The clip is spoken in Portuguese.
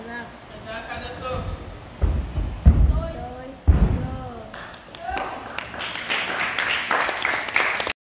Exato. Cada soco.